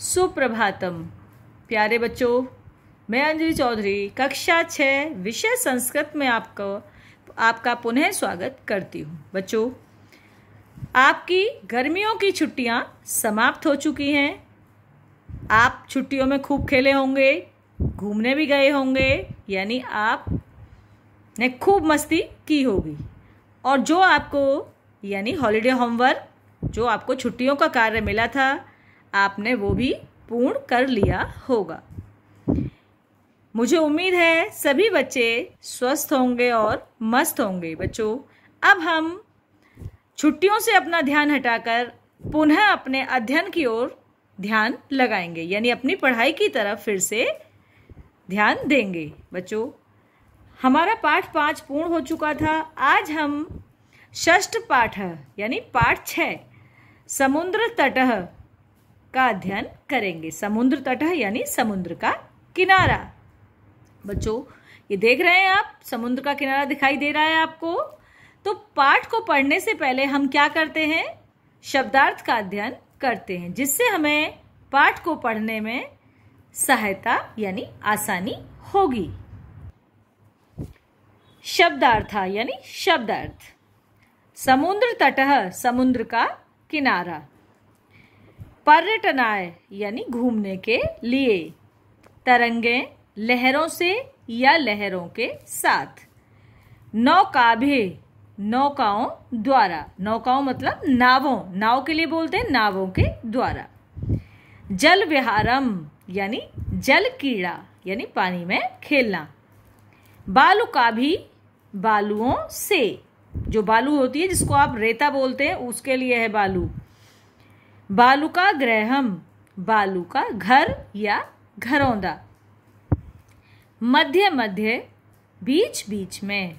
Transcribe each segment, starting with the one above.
सुप्रभातम। प्यारे बच्चों, मैं अंजलि चौधरी, कक्षा छः विषय संस्कृत में आपको, आपका पुनः स्वागत करती हूँ। बच्चों, आपकी गर्मियों की छुट्टियाँ समाप्त हो चुकी हैं। आप छुट्टियों में खूब खेले होंगे, घूमने भी गए होंगे, यानी आप ने खूब मस्ती की होगी। और जो आपको, यानी हॉलीडे होमवर्क जो आपको छुट्टियों का कार्य मिला था आपने वो भी पूर्ण कर लिया होगा। मुझे उम्मीद है सभी बच्चे स्वस्थ होंगे और मस्त होंगे। बच्चों, अब हम छुट्टियों से अपना ध्यान हटाकर पुनः अपने अध्ययन की ओर ध्यान लगाएँगे, यानी अपनी पढ़ाई की तरफ़ फिर से ध्यान देंगे। बच्चों, हमारा पाठ पाँच पूर्ण हो चुका था। आज हम षष्ठ पाठ, यानी पाठ छ समुद्र तट का अध्ययन करेंगे। समुद्र तट यानी समुद्र का किनारा। बच्चों, ये देख रहे हैं आप, समुद्र का किनारा दिखाई दे रहा है आपको। तो पाठ को पढ़ने से पहले हम क्या करते हैं? शब्दार्थ का अध्ययन करते हैं, जिससे हमें पाठ को पढ़ने में सहायता, यानी आसानी होगी। शब्दार्थ, यानी शब्दार्थ। समुद्र तट समुद्र का किनारा। पर्यटनाय, यानी घूमने के लिए। तरंगे लहरों से या लहरों के साथ। नौकाभे, नौकाओं द्वारा। नौकाओं मतलब नावों। नाव के लिए बोलते हैं, नावों के द्वारा। जल विहारम यानी जल कीड़ा यानी पानी में खेलना। बालू का भी बालुओं से। जो बालू होती है, जिसको आप रेता बोलते हैं, उसके लिए है बालू। बालू का ग्रहम बालू का घर या घरौंदा। मध्य मध्य, बीच बीच में।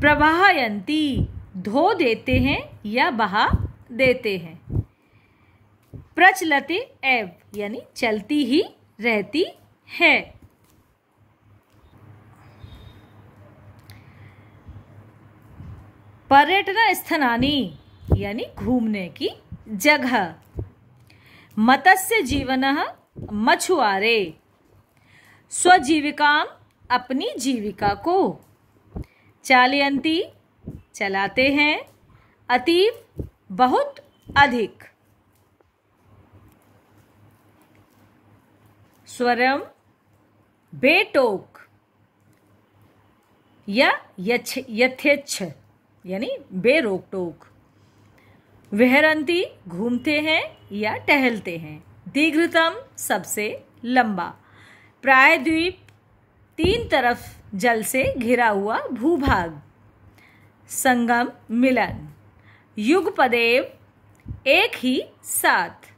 प्रवाहयंती, धो देते हैं या बहा देते हैं। प्रचलते एव, यानी चलती ही रहती है। पर्यटन स्थानी यानी घूमने की जगह मत्स्य जीवन मछुआरे। स्वजीविका अपनी जीविका को। चालयंती चलाते हैं। अतीब बहुत अधिक। स्वरम बेटोक। या यथेच्छ यानी बेरोक टोक विहरंती घूमते हैं या टहलते हैं। दीर्घतम सबसे लंबा। प्रायद्वीप तीन तरफ़ जल से घिरा हुआ भूभाग। संगम मिलन। युगपदेव एक ही साथ।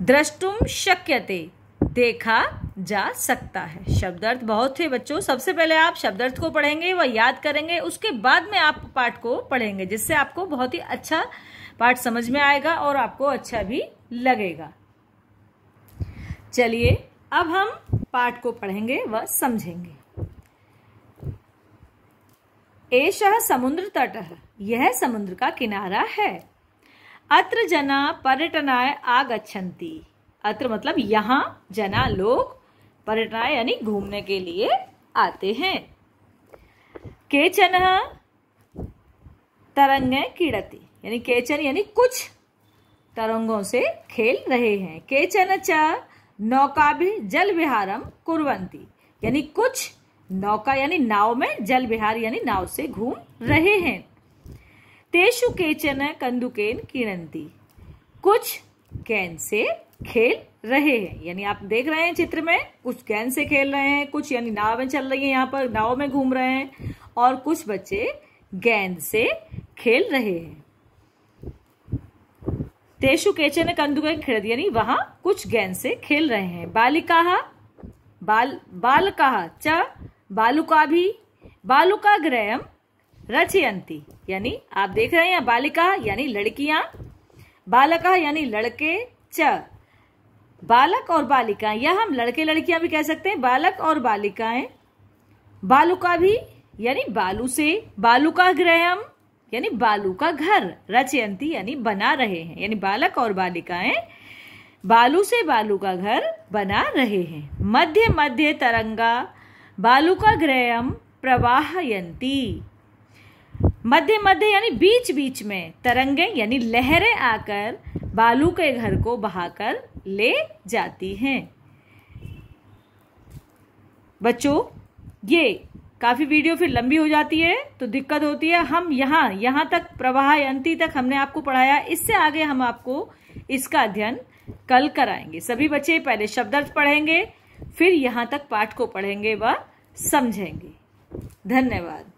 द्रष्टुम शक्यते। देखा जा सकता है। शब्दार्थ बहुत थे बच्चों। सबसे पहले आप शब्दार्थ को पढ़ेंगे व याद करेंगे, उसके बाद में आप पाठ को पढ़ेंगे, जिससे आपको बहुत ही अच्छा पाठ समझ में आएगा और आपको अच्छा भी लगेगा। चलिए, अब हम पाठ को पढ़ेंगे व समझेंगे। एश समुद्र तट, यह समुद्र का किनारा है। अत्र जना पर्यटनाय आगछन्ति अत्र मतलब यहाँ जना लोग पर्यटनाय यानी घूमने के लिए आते हैं। केचन तरंग कीड़ती, यानी केचन यानी कुछ तरंगों से खेल रहे हैं। केचन च नौका भी जल विहारम कुरवंती यानी कुछ नौका यानी नाव में जल विहार यानी नाव से घूम रहे हैं। तेषु केचन कंदुकेन किणंती कुछ कैन से खेल रहे हैं। यानी आप देख रहे हैं चित्र में, कुछ गेंद से खेल रहे हैं, कुछ यानी नाव में चल रही है यहाँ पर, नाव में घूम रहे हैं, और कुछ बच्चे गेंद से खेल रहे हैं। तेषु केचन कंदुके खेल यानी वहाँ कुछ गेंद से खेल रहे हैं। बालिका बाल, बालका च, बालुका भी, बालुका ग्रहम रचयंती यानी आप देख रहे हैं बालिका, यानी लड़कियाँ, बालका यानी लड़के, च बालक और बालिका या हम लड़के लड़कियाँ भी कह सकते हैं, बालक और बालिकाएँ, बालुका भी, यानी बालू से बालू का ग्रहम यानी बालू का घर, रचयंती, यानी बना रहे हैं, यानी बालक और बालिकाएँ, बालू से बालू का घर बना रहे हैं। मध्य मध्य तरंगा, बालू का ग्रहम प्रवाहयंती। मध्य मध्य, यानी बीच बीच में तरंगे, यानी लहरें आकर बालू के घर को बहाकर ले जाती हैं। बच्चों, ये काफ़ी वीडियो फिर लंबी हो जाती है तो दिक्कत होती है। हम यहाँ यहाँ तक प्रवाह अंति तक हमने आपको पढ़ाया। इससे आगे हम आपको इसका अध्ययन कल कराएँगे। सभी बच्चे पहले शब्दार्थ पढ़ेंगे, फिर यहाँ तक पाठ को पढ़ेंगे व समझेंगे। धन्यवाद।